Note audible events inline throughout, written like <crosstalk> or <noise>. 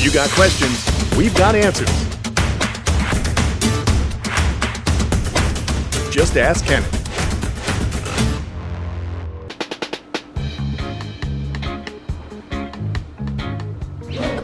You got questions, we've got answers. Just ask Kenan.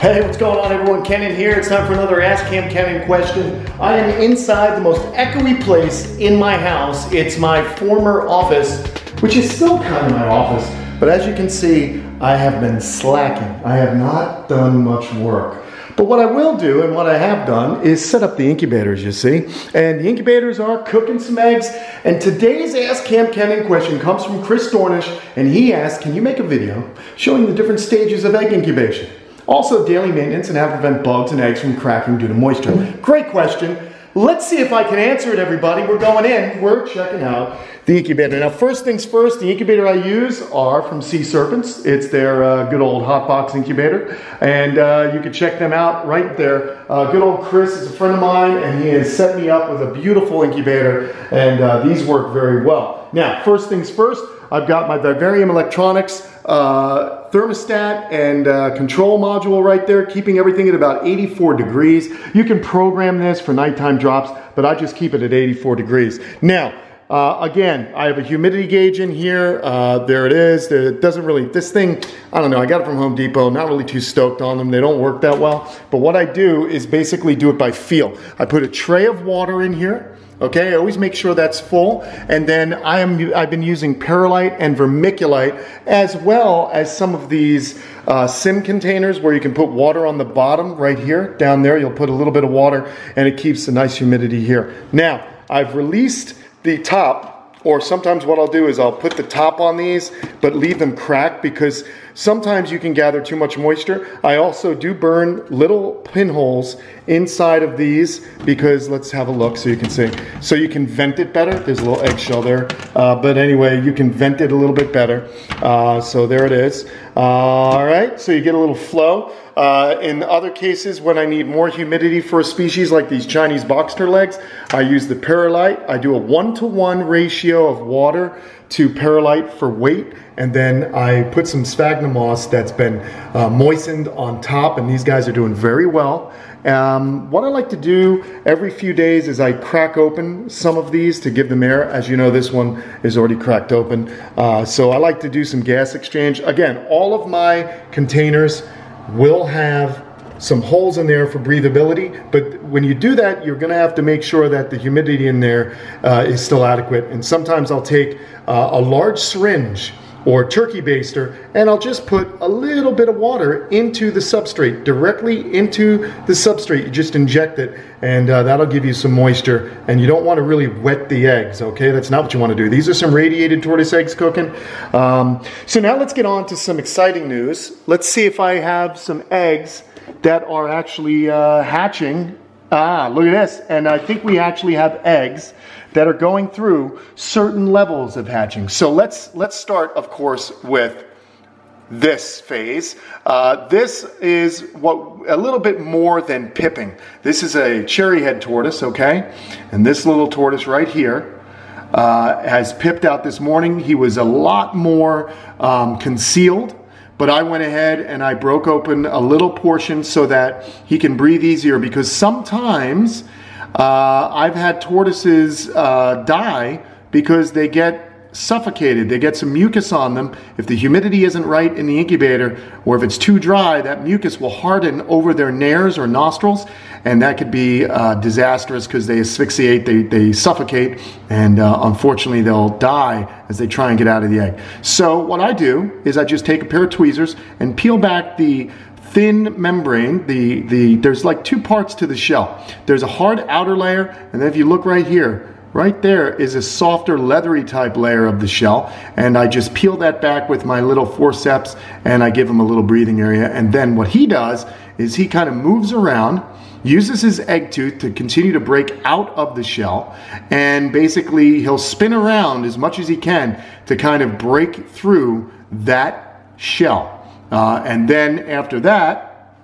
Hey, what's going on everyone? Kenan here. It's time for another Ask Kamp Kenan question. I am inside the most echoey place in my house. It's my former office, which is still kind of my office. But as you can see, I have been slacking. I have not done much work. But what I will do and what I have done is set up the incubators, you see. And the incubators are cooking some eggs. And today's Ask Kamp Kenan question comes from Chris Dornish. And he asked, can you make a video showing the different stages of egg incubation? Also daily maintenance and how to prevent bugs and eggs from cracking due to moisture. Great question. Let's see if I can answer it, everybody. We're going in. We're checking out the incubator. Now, first things first, the incubator I use are from Sea Serpents. It's their uh, good old hot box incubator. And uh, you can check them out right there. Uh, good old Chris is a friend of mine, and he has set me up with a beautiful incubator. And uh, these work very well. Now, first things first, I've got my Vivarium Electronics uh, thermostat and uh, control module right there, keeping everything at about 84 degrees. You can program this for nighttime drops, but I just keep it at 84 degrees. Now, uh, again, I have a humidity gauge in here. Uh, there it is. It doesn't really, this thing, I don't know, I got it from Home Depot. Not really too stoked on them. They don't work that well. But what I do is basically do it by feel. I put a tray of water in here. Okay, I always make sure that's full. And then I am, I've been using perlite and vermiculite as well as some of these uh, sim containers where you can put water on the bottom right here. Down there, you'll put a little bit of water and it keeps a nice humidity here. Now, I've released the top or sometimes what I'll do is I'll put the top on these, but leave them cracked because sometimes you can gather too much moisture. I also do burn little pinholes inside of these because let's have a look so you can see. So you can vent it better. There's a little eggshell there. Uh, but anyway, you can vent it a little bit better. Uh, so there it is. Uh, all right, so you get a little flow. Uh, in other cases, when I need more humidity for a species like these Chinese boxer legs, I use the perlite. I do a one-to-one -one ratio of water to perlite for weight, and then I put some sphagnum moss that's been uh, moistened on top, and these guys are doing very well. Um, what I like to do every few days is I crack open some of these to give them air. As you know, this one is already cracked open. Uh, so I like to do some gas exchange. Again, all of my containers will have some holes in there for breathability, but when you do that, you're gonna have to make sure that the humidity in there uh, is still adequate. And sometimes I'll take uh, a large syringe or turkey baster and I'll just put a little bit of water into the substrate directly into the substrate. You just inject it and uh, that'll give you some moisture and you don't want to really wet the eggs okay? That's not what you want to do. These are some radiated tortoise eggs cooking. Um, so now let's get on to some exciting news. Let's see if I have some eggs that are actually uh, hatching ah look at this and I think we actually have eggs that are going through certain levels of hatching. So let's, let's start, of course, with this phase. Uh, this is what a little bit more than pipping. This is a cherry head tortoise, okay? And this little tortoise right here uh, has pipped out this morning. He was a lot more um, concealed, but I went ahead and I broke open a little portion so that he can breathe easier because sometimes uh, I've had tortoises uh, die because they get suffocated. They get some mucus on them. If the humidity isn't right in the incubator, or if it's too dry, that mucus will harden over their nares or nostrils, and that could be uh, disastrous because they asphyxiate, they, they suffocate, and uh, unfortunately they'll die as they try and get out of the egg. So what I do is I just take a pair of tweezers and peel back the thin membrane, the, the, there's like two parts to the shell. There's a hard outer layer, and then if you look right here, right there is a softer leathery type layer of the shell. And I just peel that back with my little forceps and I give him a little breathing area. And then what he does is he kind of moves around, uses his egg tooth to continue to break out of the shell. And basically he'll spin around as much as he can to kind of break through that shell. Uh, and then after that,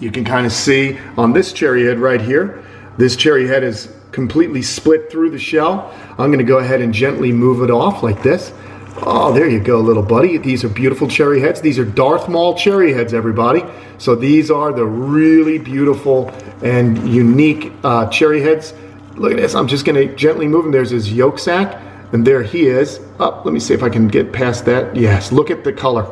you can kind of see on this cherry head right here, this cherry head is completely split through the shell. I'm gonna go ahead and gently move it off like this. Oh, there you go, little buddy. These are beautiful cherry heads. These are Darth Maul cherry heads, everybody. So these are the really beautiful and unique uh, cherry heads. Look at this. I'm just going to gently move him. There's his yolk sac, and there he is. Up. Oh, let me see if I can get past that. Yes, look at the color.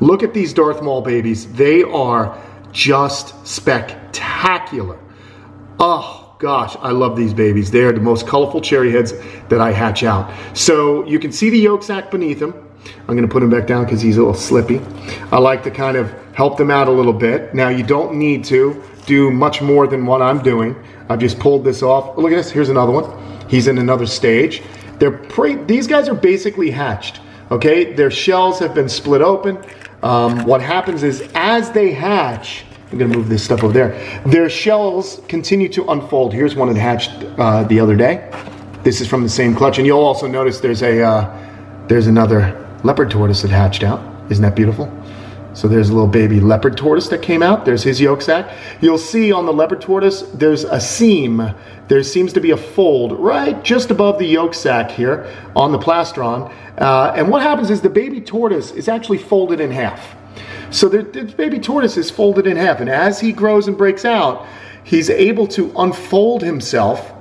Look at these Darth Maul babies. They are just spectacular. Oh, gosh, I love these babies. They are the most colorful cherry heads that I hatch out. So you can see the yolk sac beneath them. I'm going to put him back down because he's a little slippy. I like to kind of help them out a little bit. Now you don't need to do much more than what I'm doing. I've just pulled this off. Look at this. Here's another one. He's in another stage. They're pre- these guys are basically hatched. Okay, their shells have been split open. Um, what happens is as they hatch, I'm gonna move this stuff over there. Their shells continue to unfold. Here's one that hatched uh, the other day. This is from the same clutch, and you'll also notice there's a uh, there's another leopard tortoise that hatched out. Isn't that beautiful? So there's a little baby leopard tortoise that came out. There's his yolk sac. You'll see on the leopard tortoise, there's a seam. There seems to be a fold right just above the yolk sac here on the plastron. Uh, and what happens is the baby tortoise is actually folded in half. So the, the baby tortoise is folded in half, and as he grows and breaks out, he's able to unfold himself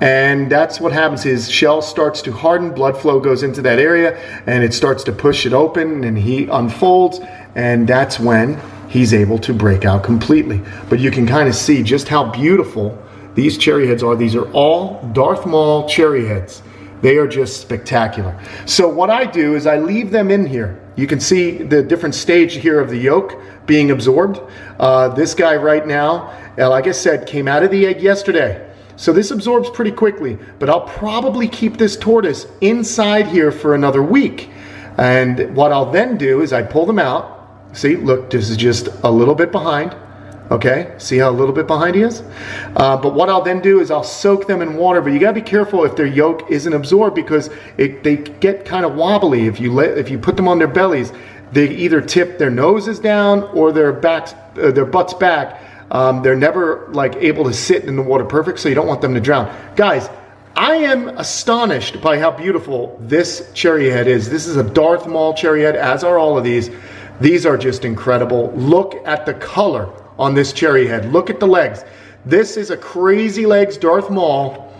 and that's what happens. His shell starts to harden blood flow goes into that area and it starts to push it open and he unfolds and that's when he's able to break out completely. But you can kind of see just how beautiful these cherry heads are. These are all darth maul cherry heads. They are just spectacular. So what i do is i leave them in here you can see the different stage here of the yolk being absorbed. Uh, this guy right now, uh, like I said, came out of the egg yesterday. So this absorbs pretty quickly, but I'll probably keep this tortoise inside here for another week. And what I'll then do is I pull them out. See, look, this is just a little bit behind. Okay, see how a little bit behind he is? Uh, but what I'll then do is I'll soak them in water, but you gotta be careful if their yolk isn't absorbed because it, they get kind of wobbly if you, let, if you put them on their bellies. They either tip their noses down or their backs, uh, their butts back. Um, they're never like able to sit in the water perfect, so you don't want them to drown. Guys, I am astonished by how beautiful this cherry head is. This is a Darth Maul cherry head, as are all of these. These are just incredible. Look at the color on this cherry head. Look at the legs. This is a crazy legs Darth Maul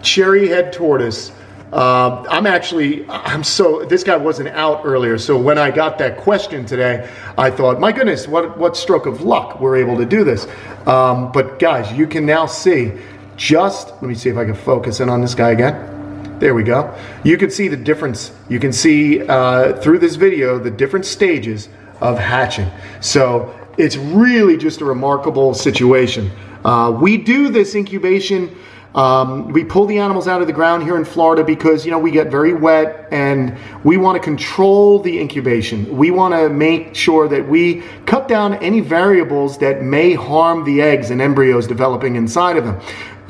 cherry head tortoise. Uh, I'm actually, I'm so, this guy wasn't out earlier. So when I got that question today, I thought, my goodness, what, what stroke of luck we're able to do this. Um, but guys, you can now see just, let me see if I can focus in on this guy again. There we go. You can see the difference. You can see uh, through this video the different stages of hatching. So it's really just a remarkable situation. Uh, we do this incubation. Um, we pull the animals out of the ground here in Florida because you know we get very wet and we want to control the incubation. We want to make sure that we cut down any variables that may harm the eggs and embryos developing inside of them.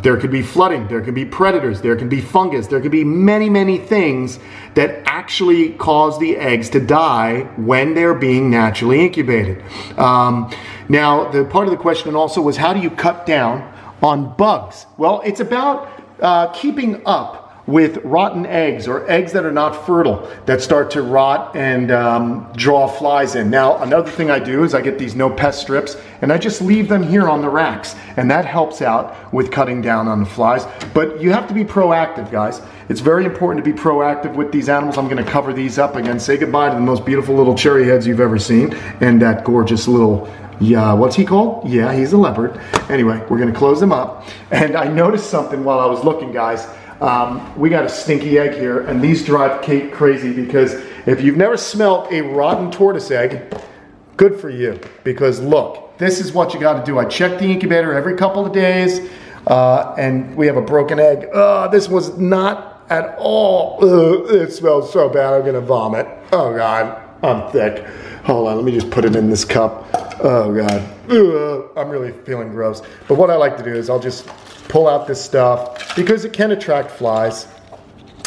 There could be flooding, there could be predators, there can be fungus, there could be many, many things that actually cause the eggs to die when they're being naturally incubated. Um, now, the part of the question also was how do you cut down on bugs? Well, it's about uh, keeping up with rotten eggs or eggs that are not fertile that start to rot and um, draw flies in. Now, another thing I do is I get these no pest strips and I just leave them here on the racks and that helps out with cutting down on the flies. But you have to be proactive, guys. It's very important to be proactive with these animals. I'm gonna cover these up again. Say goodbye to the most beautiful little cherry heads you've ever seen and that gorgeous little yeah, what's he called? Yeah, he's a leopard. Anyway, we're gonna close them up. And I noticed something while I was looking, guys. Um, we got a stinky egg here, and these drive Kate crazy because if you've never smelt a rotten tortoise egg, good for you. Because look, this is what you got to do. I check the incubator every couple of days, uh, and we have a broken egg. Uh, this was not at all. Uh, it smells so bad. I'm gonna vomit. Oh God, I'm thick. Hold on, let me just put it in this cup. Oh God, I'm really feeling gross. But what I like to do is I'll just pull out this stuff because it can attract flies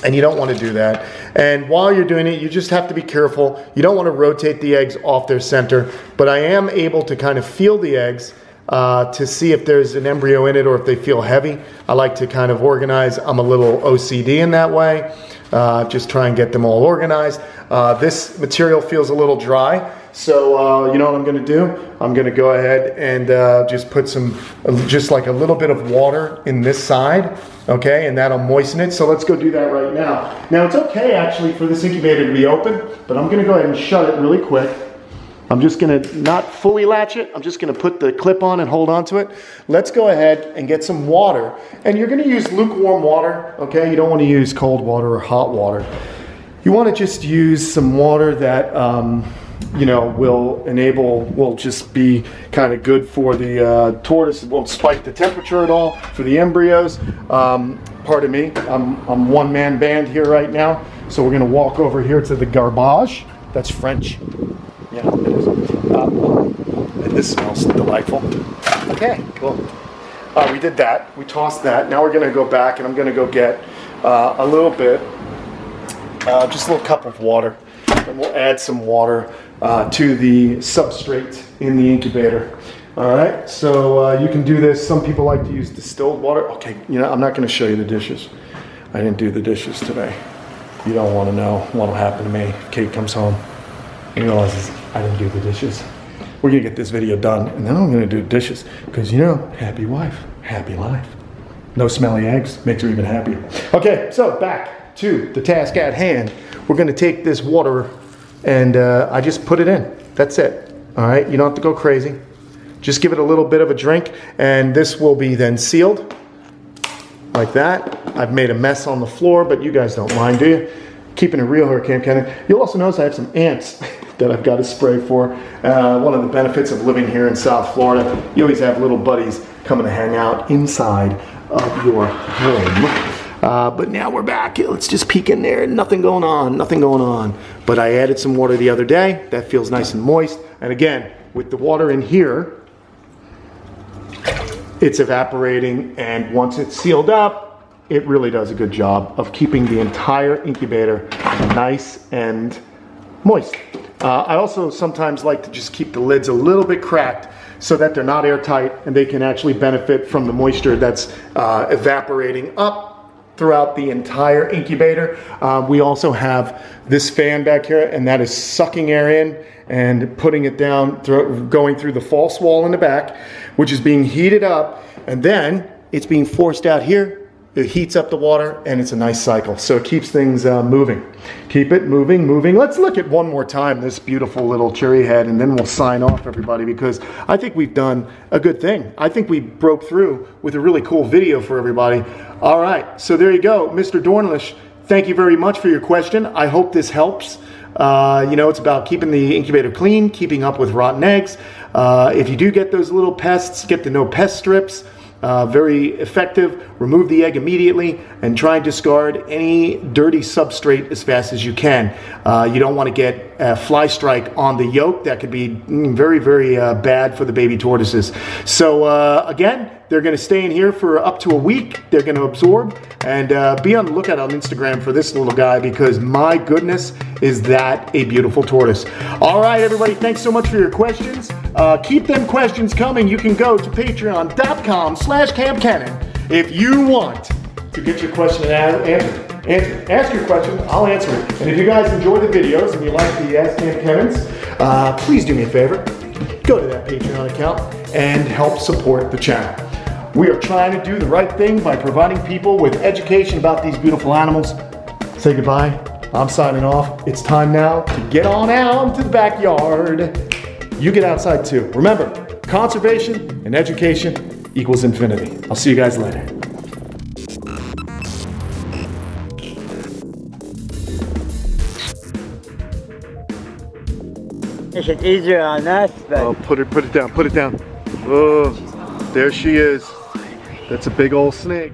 and you don't want to do that. And while you're doing it, you just have to be careful. You don't want to rotate the eggs off their center, but I am able to kind of feel the eggs uh, to see if there's an embryo in it or if they feel heavy. I like to kind of organize. I'm a little OCD in that way. uh, just try and get them all organized. Uh, this material feels a little dry, so uh, you know what I'm going to do? I'm going to go ahead and uh, just put some, just like a little bit of water in this side, okay, and that'll moisten it. So let's go do that right now. Now it's okay actually for this incubator to be open, but I'm going to go ahead and shut it really quick. I'm just gonna not fully latch it. I'm just gonna put the clip on and hold on to it. Let's go ahead and get some water. And you're gonna use lukewarm water, okay? You don't wanna use cold water or hot water. You wanna just use some water that, um, you know, will enable, will just be kind of good for the uh, tortoise. It won't spike the temperature at all for the embryos. Um, pardon me, I'm, I'm one man band here right now. So we're gonna walk over here to the garbage. That's French. Yeah, it is. Uh, and this smells delightful. Okay, cool. Uh, we did that. We tossed that. Now we're going to go back and I'm going to go get uh, a little bit, uh, just a little cup of water. And we'll add some water uh, to the substrate in the incubator. All right, so uh, you can do this. Some people like to use distilled water. Okay, you know, I'm not going to show you the dishes. I didn't do the dishes today. You don't want to know what'll happen to me if Kate comes home and realizes I didn't do the dishes. We're gonna get this video done, and then I'm gonna do dishes, because you know, happy wife, happy life. No smelly eggs makes her even happier. Okay, so back to the task at hand. We're gonna take this water, and uh, I just put it in. That's it. All right, you don't have to go crazy. Just give it a little bit of a drink, and this will be then sealed like that. I've made a mess on the floor, but you guys don't mind, do you? Keeping it real here, Kamp Kenan. You'll also notice I have some ants. <laughs> that I've got to spray for. Uh, one of the benefits of living here in South Florida, you always have little buddies coming to hang out inside of your home. Uh, but now we're back. Let's just peek in there. Nothing going on. Nothing going on. But I added some water the other day. That feels nice and moist. And again, with the water in here, it's evaporating. And once it's sealed up, it really does a good job of keeping the entire incubator nice and moist. Uh, I also sometimes like to just keep the lids a little bit cracked so that they're not airtight and they can actually benefit from the moisture that's uh, evaporating up throughout the entire incubator. Uh, we also have this fan back here and that is sucking air in and putting it down, through, going through the false wall in the back, which is being heated up and then it's being forced out here it heats up the water and it's a nice cycle. So it keeps things uh, moving. Keep it moving, moving. Let's look at one more time this beautiful little cherry head and then we'll sign off everybody because I think we've done a good thing. I think we broke through with a really cool video for everybody. All right, so there you go. Mr. Dornlish, thank you very much for your question. I hope this helps. Uh, you know, it's about keeping the incubator clean, keeping up with rotten eggs. Uh, if you do get those little pests, get the no pest strips uh, very effective. Remove the egg immediately and try and discard any dirty substrate as fast as you can. Uh, you don't want to get a fly strike on the yolk. That could be mm, very, very uh, bad for the baby tortoises. So uh, again, they're going to stay in here for up to a week. They're going to absorb and uh, be on the lookout on Instagram for this little guy because my goodness, is that a beautiful tortoise. All right, everybody, thanks so much for your questions. Uh, keep them questions coming. You can go to patreon.com slash kampkenan if you want to get your question answered. Answer, ask your question, I'll answer it. And if you guys enjoy the videos and you like the Ask Kamp Kenans, uh, please do me a favor. Go to that Patreon account and help support the channel. We are trying to do the right thing by providing people with education about these beautiful animals. Say goodbye. I'm signing off. It's time now to get on out into the backyard. You get outside too. Remember, conservation and education equals infinity. I'll see you guys later. Make it easier on us, but... Oh, put it, put it down, put it down. Oh, there she is. That's a big old snake.